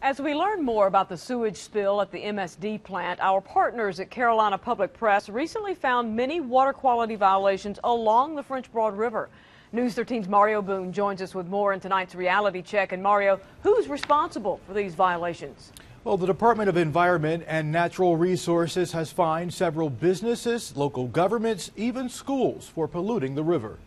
As we learn more about the sewage spill at the MSD plant, our partners at Carolina Public Press recently found many water quality violations along the French Broad River. News 13's Mario Boone joins us with more in tonight's reality check. And Mario, who's responsible for these violations? Well, the Department of Environment and Natural Resources has fined several businesses, local governments, even schools for polluting the river.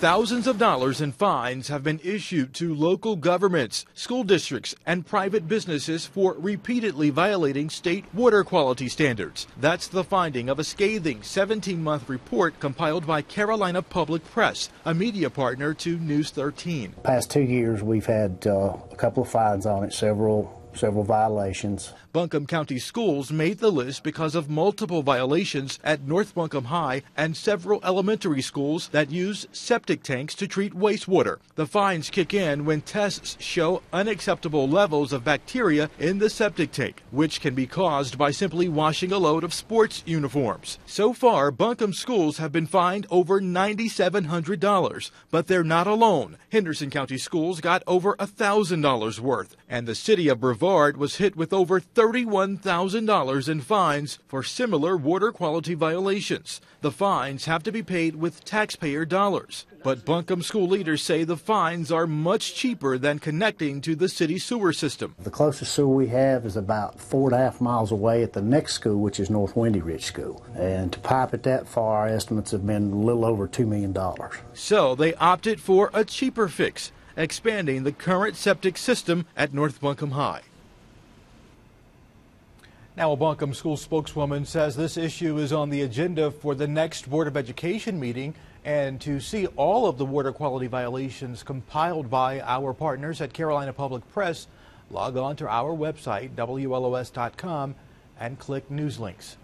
Thousands of dollars in fines have been issued to local governments, school districts, and private businesses for repeatedly violating state water quality standards. That's the finding of a scathing 17 month report compiled by Carolina Public Press, a media partner to News 13. Past two years, we've had uh, a couple of fines on it, several several violations. Buncombe County Schools made the list because of multiple violations at North Buncombe High and several elementary schools that use septic tanks to treat wastewater. The fines kick in when tests show unacceptable levels of bacteria in the septic tank, which can be caused by simply washing a load of sports uniforms. So far, Buncombe schools have been fined over $9,700, but they're not alone. Henderson County Schools got over $1,000 worth, and the city of Brevard Brevard was hit with over $31,000 in fines for similar water quality violations. The fines have to be paid with taxpayer dollars. But Buncombe school leaders say the fines are much cheaper than connecting to the city sewer system. The closest sewer we have is about four and a half miles away at the next school, which is North Windy Ridge School. And to pipe it that far, estimates have been a little over $2 million. So they opted for a cheaper fix, expanding the current septic system at North Buncombe High. Now, a Buncombe school spokeswoman says this issue is on the agenda for the next Board of Education meeting. And to see all of the water quality violations compiled by our partners at Carolina Public Press, log on to our website, WLOS.com, and click News Links.